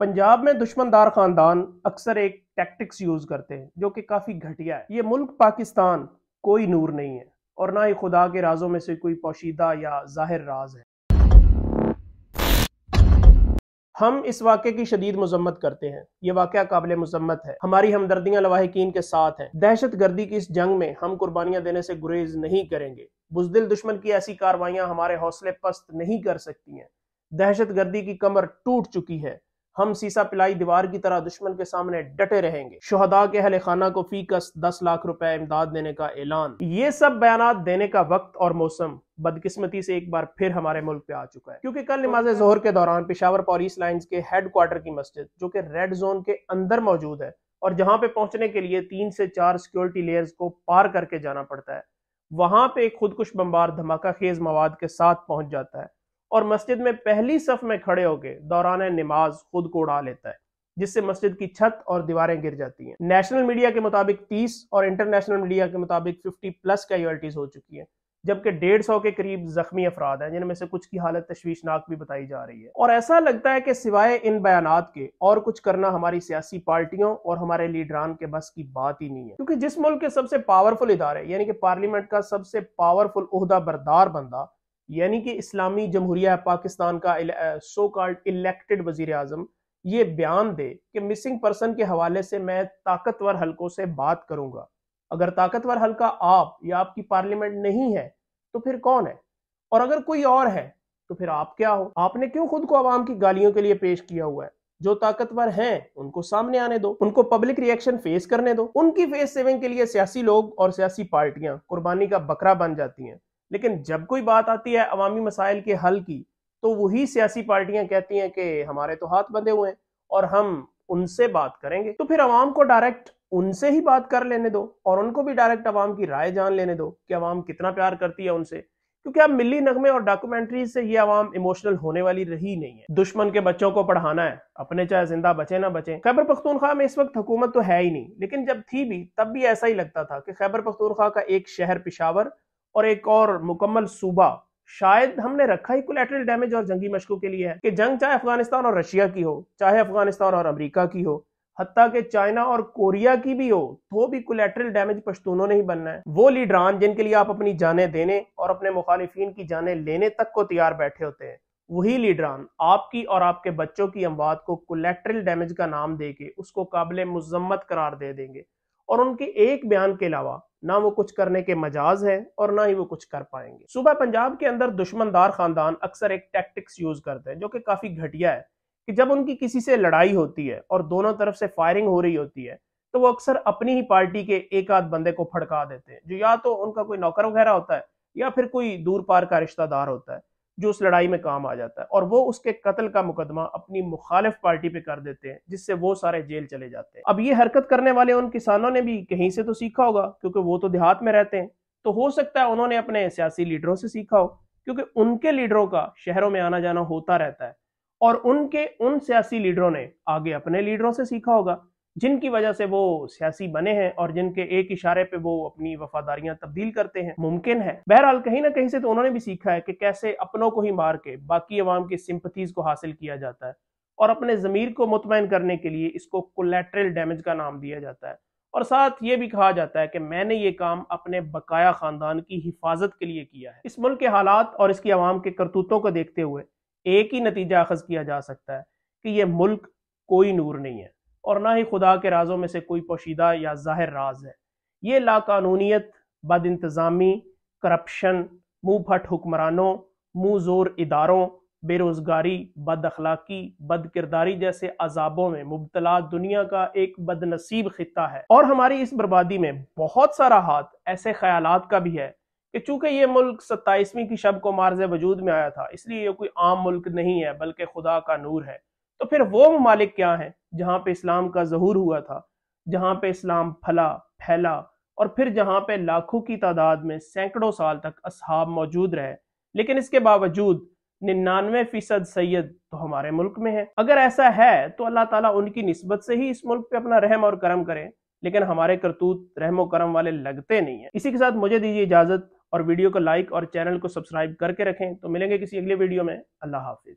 पंजाब में दुश्मनदार खानदान अक्सर एक टैक्टिक्स यूज़ करते हैं, जो कि काफ़ी घटिया है। ये मुल्क पाकिस्तान कोई नूर नहीं है, और ना ही खुदा के राजों में से कोई पोशीदा या ज़ाहिर राज है। हम इस वाक्य की शदीद मजम्मत करते हैं। ये वाक्य काबिल मजम्मत है। हमारी हमदर्दियाँ लवाहकीन के साथ हैं। दहशत गर्दी की इस जंग में हम कुर्बानियाँ देने से गुरेज नहीं करेंगे। बुजदिल दुश्मन की ऐसी कार्रवाइयाँ हमारे हौसले पस्त नहीं कर सकती हैं। दहशत गर्दी की कमर टूट चुकी है। हम सीसा पिलाई दीवार की तरह दुश्मन के सामने डटे रहेंगे। शहदा के अहल खाना को फीकस दस लाख रुपए इमदाद देने का ऐलान। ये सब बयान देने का वक्त और मौसम बदकिस्मती से एक बार फिर हमारे मुल्क पे आ चुका है। क्योंकि कल नमाज़ जोहर के दौरान पिशावर पॉलिस लाइन्स के हेड क्वार्टर की मस्जिद, जो कि रेड जोन के अंदर मौजूद है, और जहाँ पे पहुँचने के लिए तीन से चार सिक्योरिटी लेयर्स को पार करके जाना पड़ता है, वहाँ पे एक खुदकुश बम्बार धमाका खेज मवाद के साथ पहुँच जाता है। और मस्जिद में पहली सफ में खड़े होकर दौरान नमाज़ खुद को उड़ा लेता है, जिससे मस्जिद की छत और दीवारें गिर जाती हैं। नेशनल मीडिया के मुताबिक 30 और इंटरनेशनल मीडिया के मुताबिक 50 प्लस कैजुअलिटीज हो चुकी हैं, जबकि डेढ़ सौ के करीब जख्मी अफराद हैं, जिनमें से कुछ की हालत तशवीशनाक भी बताई जा रही है। और ऐसा लगता है कि सिवाय इन बयान के और कुछ करना हमारी सियासी पार्टियों और हमारे लीडरान के बस की बात ही नहीं है। क्योंकि जिस मुल्क के सबसे पावरफुल इदारे, यानी कि पार्लियामेंट का सबसे पावरफुल उहदा बरदार बंदा यानी कि इस्लामी जमहूरिया पाकिस्तान का सो कॉल्ड इलेक्टेड वज़ीर आज़म ये बयान दे कि मिसिंग पर्सन के हवाले से मैं ताकतवर हलकों से बात करूँगा। अगर ताकतवर हल्का आप या आपकी पार्लियामेंट नहीं है तो फिर कौन है? और अगर कोई और है तो फिर आप क्या हो? आपने क्यों खुद को आवाम की गालियों के लिए पेश किया हुआ है? जो ताकतवर हैं, उनको सामने आने दो। उनको पब्लिक रिएक्शन फेस करने दो। उनकी फेस सेविंग के लिए सियासी लोग और सियासी पार्टियाँ कुर्बानी का बकरा बन जाती हैं। लेकिन जब कोई बात आती है अवामी मसाइल के हल की तो वही सियासी पार्टियाँ कहती हैं कि हमारे तो हाथ बंधे हुए हैं और हम उनसे बात करेंगे। तो फिर अवाम को डायरेक्ट उनसे ही बात कर लेने दो और उनको भी डायरेक्ट अवाम की राय जान लेने दो कि अवाम कितना प्यार करती है उनसे। क्योंकि अब मिली नगमे और डॉक्यूमेंट्री से ये अवाम इमोशनल होने वाली रही नहीं है। दुश्मन के बच्चों को पढ़ाना है, अपने चाहे ज़िंदा बचे ना बचे। खैबर पख्तूनख्वा में इस वक्त हुकूमत तो है ही नहीं, लेकिन जब थी भी, तब भी ऐसा ही लगता था कि खैबर पख्तूनख्वा का एक शहर पिशावर और एक और मुकम्मल सूबा, शायद हमने रखा ही कोलेट्रल डैमेज और जंगी मशकों के लिए है, कि जंग चाहे अफ़गानिस्तान और रशिया की हो, चाहे अफ़गानिस्तान और अमेरिका की हो, हत्या के चाइना और कोरिया की भी हो तो भी कोलेट्रल डैमेज पश्तूनों ने ही बनना है। वो लीडरान जिनके लिए आप अपनी जानें देने और अपने मुखालिफिन की जानें लेने तक को तैयार बैठे होते हैं, वही लीडरान आपकी और आपके बच्चों की अमवात को कोलेट्रल डैमेज का नाम दे के उसको काबिल मजम्मत करार दे देंगे। और उनके एक बयान के अलावा ना वो कुछ करने के मजाज है और ना ही वो कुछ कर पाएँगे। सुबह पंजाब के अंदर दुश्मनदार खानदान अक्सर एक टैक्टिक्स यूज़ करते हैं, जो कि काफ़ी घटिया है कि जब उनकी किसी से लड़ाई होती है और दोनों तरफ़ से फायरिंग हो रही होती है तो वो अक्सर अपनी ही पार्टी के एक आध बंदे को फड़का देते हैं, जो या तो उनका कोई नौकर वगैरह होता है या फिर कोई दूर पार का रिश्तेदार होता है। जो उस लड़ाई में काम आ जाता है और वो उसके कत्ल का मुकदमा अपनी मुखालिफ पार्टी पे कर देते हैं, जिससे वो सारे जेल चले जाते हैं। अब ये हरकत करने वाले उन किसानों ने भी कहीं से तो सीखा होगा, क्योंकि वो तो देहात में रहते हैं। तो हो सकता है उन्होंने अपने सियासी लीडरों से सीखा हो, क्योंकि उनके लीडरों का शहरों में आना जाना होता रहता है और उनके, उन सियासी लीडरों ने आगे अपने लीडरों से सीखा होगा। जिनकी वजह से वो सियासी बने हैं और जिनके एक इशारे पे वो अपनी वफादारियाँ तब्दील करते हैं, मुमकिन है। बहरहाल, कहीं ना कहीं से तो उन्होंने भी सीखा है कि कैसे अपनों को ही मार के, बाकी अवाम की सिंपथीज को हासिल किया जाता है और अपने ज़मीर को मुतमिन करने के लिए इसको कोलेट्रल डैमेज का नाम दिया जाता है। और साथ ये भी कहा जाता है कि मैंने ये काम अपने बकाया खानदान की हिफाजत के लिए किया है। इस मुल्क के हालात और इसकी आवाम के करतूतों को देखते हुए एक ही नतीजा अखज किया जा सकता है कि यह मुल्क कोई नूर नहीं है। और ना ही खुदा के राजों में से कोई पोशीदा या ज़ाहिर राज है। ये लाकानूनीत बद इंतज़ामी करप्शन मुँह फट हुक्मरानों मुँह ज़ोर इदारों, बेरोज़गारी बद अखलाकी बद किरदारी जैसे अजाबों में मुबतला दुनिया का एक बदनसीब खत्ता है। और हमारी इस बर्बादी में बहुत सारा हाथ ऐसे ख्याल का भी है कि चूँकि ये मुल्क सत्ताईसवीं की शब को मार्ज वजूद में आया था, इसलिए ये कोई आम मुल्क नहीं है, बल्कि खुदा का नूर है। तो फिर वो ममालिक क्या है? जहाँ पे इस्लाम का जहूर हुआ था, जहाँ पे इस्लाम फला, फैला और फिर जहाँ पे लाखों की तादाद में सैकड़ों साल तक असहाब मौजूद रहे। लेकिन इसके बावजूद निन्यानवे फ़ीसद सैयद तो हमारे मुल्क में है। अगर ऐसा है तो अल्लाह ताला उनकी नस्बत से ही इस मुल्क पे अपना रहम और करम करे। लेकिन हमारे करतूत रहम करम वाले लगते नहीं है। इसी के साथ मुझे दीजिए इजाज़त और वीडियो को लाइक और चैनल को सब्सक्राइब करके रखें। तो मिलेंगे किसी अगले वीडियो में। अल्लाह हाफिज।